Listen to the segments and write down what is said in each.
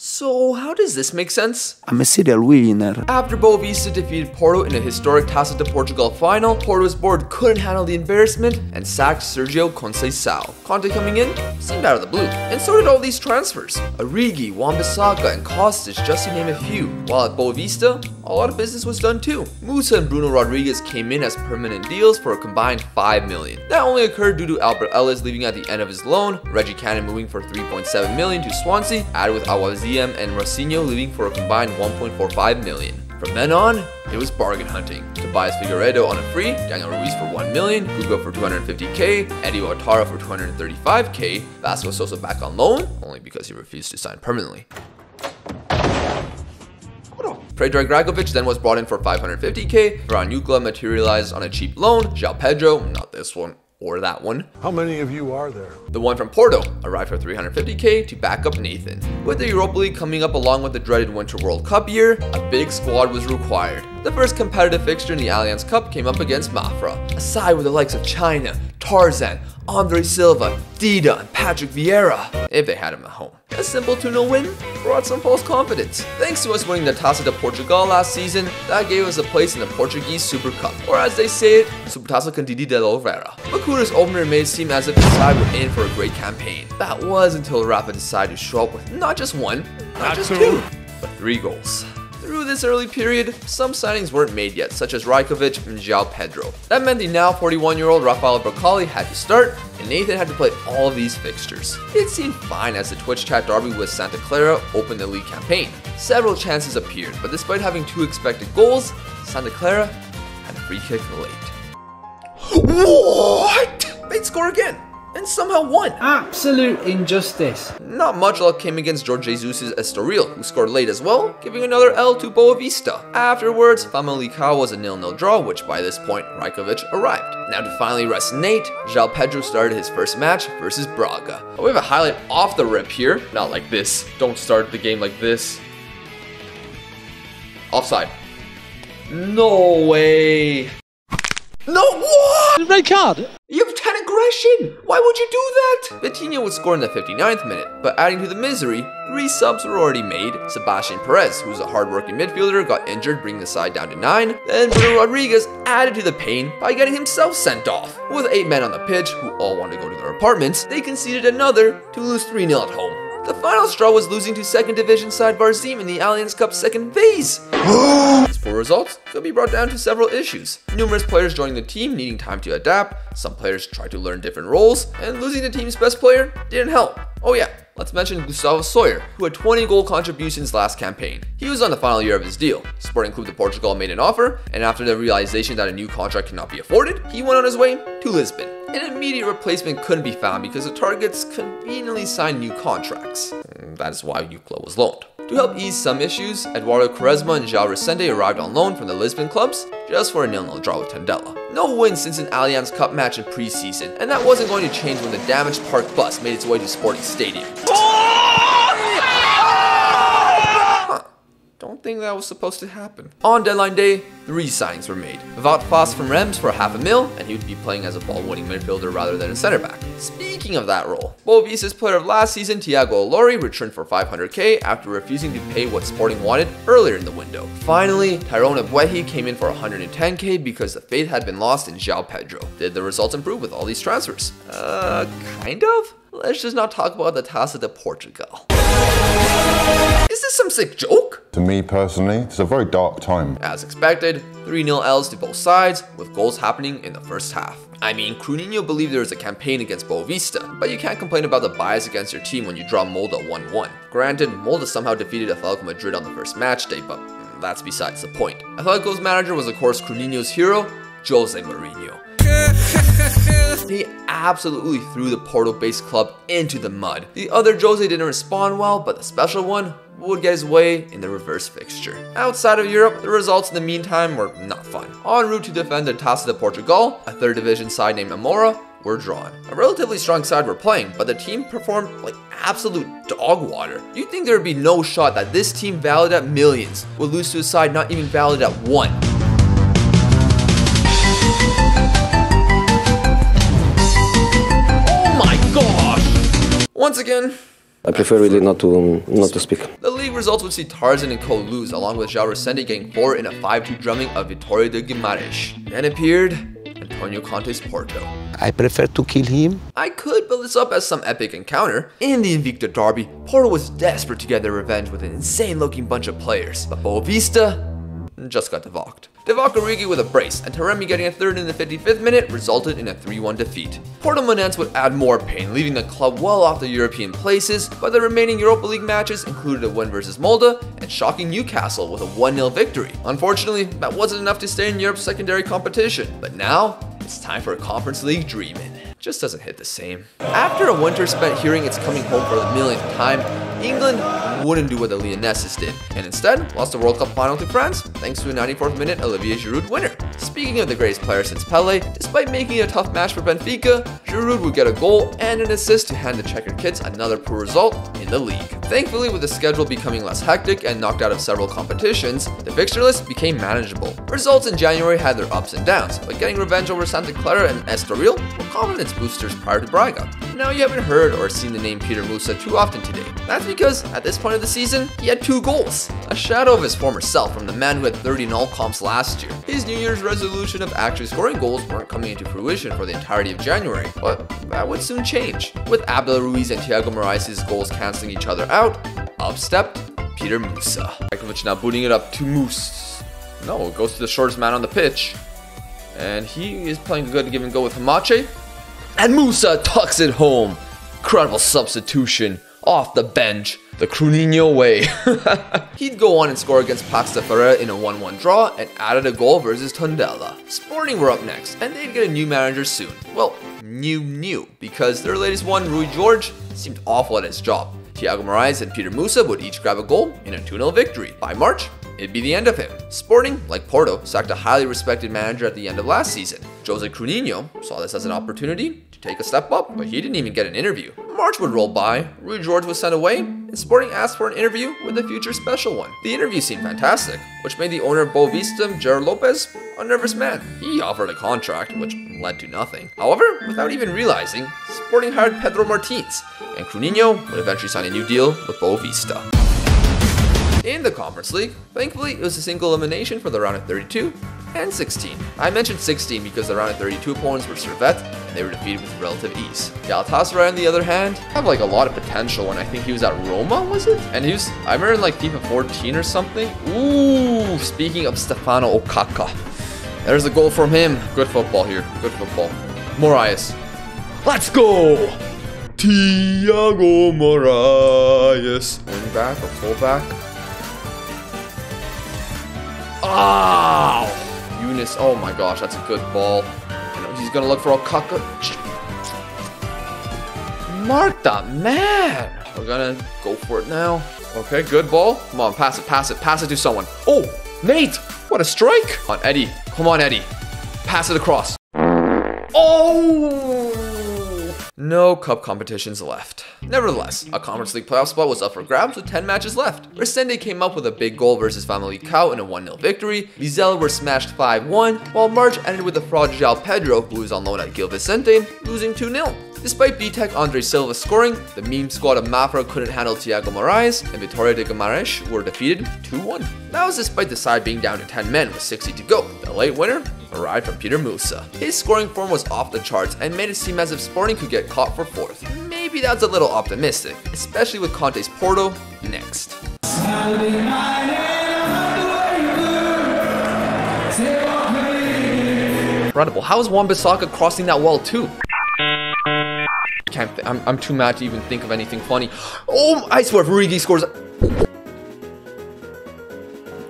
So, how does this make sense? I'm a serial winner. After Boavista defeated Porto in a historic Taça de Portugal final, Porto's board couldn't handle the embarrassment and sacked Sergio Conceição. Conte coming in seemed out of the blue, and so did all these transfers. Origi, Wan-Bissaka, and Kostic, just to name a few. While at Boavista, a lot of business was done too. Musa and Bruno Rodriguez came in as permanent deals for a combined 5 million. That only occurred due to Alberth Elis leaving at the end of his loan, Reggie Cannon moving for 3.7 million to Swansea, added with Awazia DM and Rocinho leaving for a combined 1.45 million. From then on, it was bargain hunting. Tobias Figueiredo on a free, Daniel Ruiz for 1 million, Guga for 250k, Eddie Ouattara for 235k, Vasco Sosa back on loan, only because he refused to sign permanently. Predrag Dragovic then was brought in for 550k, Ron Yukla materialized on a cheap loan, João Pedro, not this one, or that one. How many of you are there? The one from Porto arrived for 350k to back up Nathan. With the Europa League coming up along with the dreaded Winter World Cup year, a big squad was required. The first competitive fixture in the Allianz Cup came up against Mafra, a side with the likes of China, Tarzan, Andre Silva, Dida, and Patrick Vieira, if they had him at home. A simple 2-0 win brought some false confidence. Thanks to us winning the Taça de Portugal last season, that gave us a place in the Portuguese Super Cup, or as they say it, Supertaça Cândido de Oliveira. Makuda's opener made it seem as if the side were in for a great campaign. That was until Rafa decided to show up with not just one, not, not just two, two, but three goals. Through this early period, some signings weren't made yet, such as Rajkovic and João Pedro. That meant the now 41-year-old Rafael Bracali had to start, and Nathan had to play all of these fixtures. It seemed fine as the Twitch chat derby with Santa Clara opened the league campaign. Several chances appeared, but despite having two expected goals, Santa Clara had a free kick late. What? They'd score again and somehow won. Absolute injustice. Not much luck came against Jorge Jesus' Estoril, who scored late as well, giving another L to Boavista. Afterwards, Famalicão was a nil-nil draw, which by this point, Rajkovic arrived. Now to finally rest Nate, João Pedro started his first match versus Braga. We have a highlight off the rip here, not like this. Don't start the game like this. Offside. No way. No, what? Red card? You have 10 aggression! Why would you do that? Vitinha would score in the 59th minute, but adding to the misery, three subs were already made. Sebastian Perez, who's a hardworking midfielder, got injured, bringing the side down to 9. Then Bruno Rodriguez added to the pain by getting himself sent off. With 8 men on the pitch, who all wanted to go to their apartments, they conceded another to lose 3-0 at home. The final straw was losing to second division side Varzim in the Allianz Cup second phase. These poor results could be brought down to several issues. Numerous players joining the team needing time to adapt, some players tried to learn different roles, and losing the team's best player didn't help. Oh yeah, let's mention Gustavo Sauer, who had 20 goal contributions last campaign. He was on the final year of his deal. Sporting Club de Portugal made an offer, and after the realization that a new contract cannot be afforded, he went on his way to Lisbon. An immediate replacement couldn't be found because the targets conveniently signed new contracts. Mm, that is why Yukla was loaned. To help ease some issues, Eduardo Quaresma and João Resende arrived on loan from the Lisbon clubs just for a nil-nil draw with Tondela. No win since an Allianz Cup match in preseason, and that wasn't going to change when the damaged park bus made its way to Sporting Stadium. Think that was supposed to happen. On deadline day, three signings were made. Wout Faes from Reims for half a mil, and he would be playing as a ball-winning midfielder rather than a center back. Speaking of that role, Boavista's player of last season, Tiago Ilori, returned for 500k after refusing to pay what Sporting wanted earlier in the window. Finally, Tyronne Ebuehi came in for 110k because the faith had been lost in João Pedro. Did the results improve with all these transfers? Uh, kind of? Let's just not talk about the Taça de Portugal. Is this some sick joke? To me personally, it's a very dark time. As expected, 3-0 L's to both sides, with goals happening in the first half. I mean, Chrooninho believed there was a campaign against Boavista, but you can't complain about the bias against your team when you draw Molde 1-1. Granted, Molde somehow defeated Atletico Madrid on the first match day, but mm, that's besides the point. Atletico's manager was of course Chrooninho's hero, Jose Mourinho. He absolutely threw the Porto-based club into the mud. The other Jose didn't respond well, but the special one would get his way in the reverse fixture. Outside of Europe, the results in the meantime were not fun. En route to defend the Taça de Portugal, a third division side named Amora were drawn. A relatively strong side were playing, but the team performed like absolute dog water. You'd think there would be no shot that this team valued at millions would lose to a side not even valued at one. Oh my gosh! Once again, I prefer really not to not to speak. The league results would see Tarzan and Co lose, along with João Resende getting four in a 5-2 drumming of Vitória de Guimarães. Then appeared Antonio Conte's Porto. I prefer to kill him. I could build this up as some epic encounter. In the Invicta Derby, Porto was desperate to get their revenge with an insane looking bunch of players, but Boavista just got devoked. Divock Origi with a brace, and Taremi getting a third in the 55th minute resulted in a 3-1 defeat. Portimonense would add more pain, leaving the club well off the European places, but the remaining Europa League matches included a win versus Molde and shocking Newcastle with a 1-0 victory. Unfortunately, that wasn't enough to stay in Europe's secondary competition, but now it's time for a Conference League dreaming. Just doesn't hit the same. After a winter spent hearing it's coming home for the millionth time, England wouldn't do what the Lionesses did, and instead lost the World Cup final to France thanks to a 94th minute Olivier Giroud winner. Speaking of the greatest player since Pele, despite making a tough match for Benfica, Giroud would get a goal and an assist to hand the checkered kids another poor result in the league. Thankfully, with the schedule becoming less hectic and knocked out of several competitions, the fixture list became manageable. Results in January had their ups and downs, but getting revenge over Santa Clara and Estoril were confidence boosters prior to Braga. Now you haven't heard or seen the name Peter Musa too often today. That's because at this point of the season, he had two goals. A shadow of his former self from the man who had 30 in all comps last year. His New Year's resolution of actually scoring goals weren't coming into fruition for the entirety of January, but that would soon change. With Abel Ruiz and Thiago Moraes' goals cancelling each other out, up stepped Peter Musa. Rajkovic now booting it up to Moose. No, it goes to the shortest man on the pitch. And he is playing a good give and go with Hamache. And Musa tucks it home. Incredible substitution off the bench, the Chrooninho way. He'd go on and score against Paços de Ferreira in a 1-1 draw and added a goal versus Tondela. Sporting were up next, and they'd get a new manager soon. Well, new new, because their latest one, Rui Jorge, seemed awful at his job. Thiago Moraes and Peter Musa would each grab a goal in a 2-0 victory. By March, it'd be the end of him. Sporting, like Porto, sacked a highly respected manager at the end of last season. Jose Chrooninho saw this as an opportunity to take a step up, but he didn't even get an interview. March would roll by, Rui Jorge was sent away, and Sporting asked for an interview with a future special one. The interview seemed fantastic, which made the owner of Boavista, Gerard Lopez, a nervous man. He offered a contract, which led to nothing. However, without even realizing, Sporting hired Pedro Martins, and Chrooninho would eventually sign a new deal with Boavista. In the Conference League, thankfully it was a single elimination for the round of 32 and 16. I mentioned 16 because the round of 32 opponents were Servette, and they were defeated with relative ease. Galatasaray, on the other hand, have like a lot of potential when I think he was at Roma, was it? And he was, I remember in like FIFA 14 or something. Ooh, speaking of Stefano Okaka. There's a goal from him. Good football here, good football. Morais, Let's go! Thiago Moraes. Wing back or fullback? Oh! Eunice, oh my gosh, that's a good ball. He's gonna look for Okaka. Mark the man! We're gonna go for it now. Okay, good ball. Come on, pass it, pass it, pass it to someone. Oh, Nate! What a strike! Come on, Eddie. Come on, Eddie. Pass it across. Oh! No cup competitions left. Nevertheless, a Conference League playoff spot was up for grabs with 10 matches left. Resende came up with a big goal versus Famalicão in a 1-0 victory, Vizela were smashed 5-1, while March ended with the fraud Pedro, who was on loan at Gil Vicente, losing 2-0. Despite BTEC Andre Silva scoring, the meme squad of Mafra couldn't handle Thiago Moraes, and Vitória de Guimarães were defeated 2-1. That was despite the side being down to 10 men with 60 to go. The late winner arrived from Peter Musa. His scoring form was off the charts and made it seem as if Sporting could get caught for fourth. Maybe that's a little optimistic, especially with Conte's Porto next. Incredible. How is Wan-Bissaka crossing that wall too? Can't. I'm, I'm too mad to even think of anything funny. Oh, I swear, if Origi scores.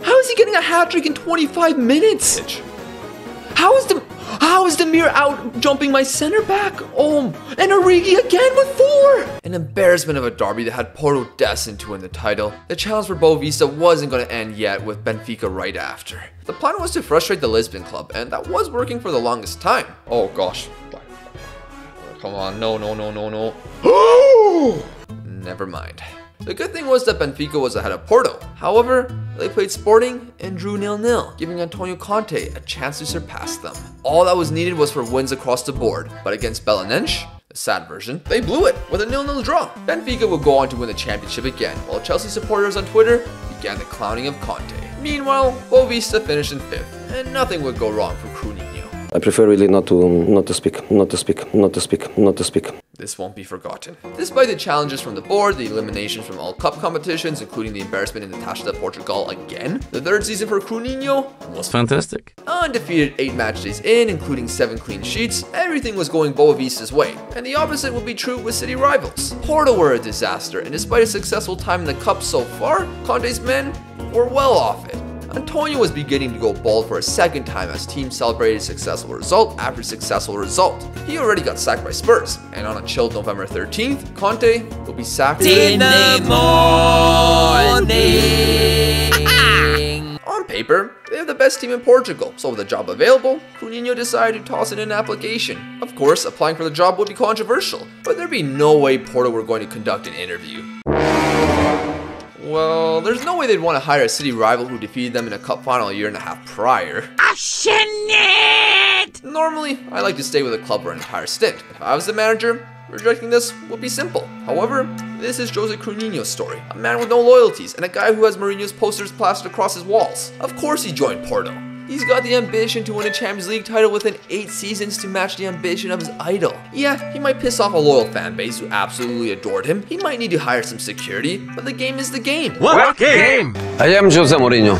How is he getting a hat trick in 25 minutes? How is the how is Demir out jumping my center back? Oh, and Origi again with four! An embarrassment of a derby that had Porto destined to win the title. The challenge for Boavista wasn't going to end yet with Benfica right after. The plan was to frustrate the Lisbon club, and that was working for the longest time. Oh gosh. Come on, no, no, no, no, no. Never mind. The good thing was that Benfica was ahead of Porto. However, they played Sporting and drew nil-nil, giving Antonio Conte a chance to surpass them. All that was needed was for wins across the board, but against Belenenses, The sad version, they blew it with a nil-nil draw. Benfica would go on to win the championship again, while Chelsea supporters on Twitter began the clowning of Conte. Meanwhile, Boavista finished in fifth, and nothing would go wrong for Cunha. I prefer really not to not to speak, not to speak, not to speak, not to speak. This won't be forgotten. Despite the challenges from the board, the eliminations from all cup competitions, including the embarrassment in the Taça de Portugal again, the third season for Cunha was Fantastic. undefeated 8 match days in, including 7 clean sheets, everything was going Boavista's way, and the opposite would be true with city rivals. Porto were a disaster, and despite a successful time in the cup so far, Conte's men were well off it. Antonio was beginning to go bald for a second time as team celebrated successful result after successful result. He already got sacked by Spurs, and on a chilled November 13th, Conte will be sacked In the morning. On paper, they have the best team in Portugal, so with a job available, Cunha decided to toss in an application. Of course, applying for the job would be controversial, but there'd be no way Porto were going to conduct an interview. Well, there's no way they'd want to hire a city rival who defeated them in a cup final a year and a half prior. Normally, I like to stay with a club for an entire stint. If I was the manager, rejecting this would be simple. However, this is Jose Cunha's story. A man with no loyalties and a guy who has Mourinho's posters plastered across his walls. Of course he joined Porto. He's got the ambition to win a Champions League title within 8 seasons to match the ambition of his idol. Yeah, he might piss off a loyal fan base who absolutely adored him. He might need to hire some security, but the game is the game. What game? I am Jose Mourinho.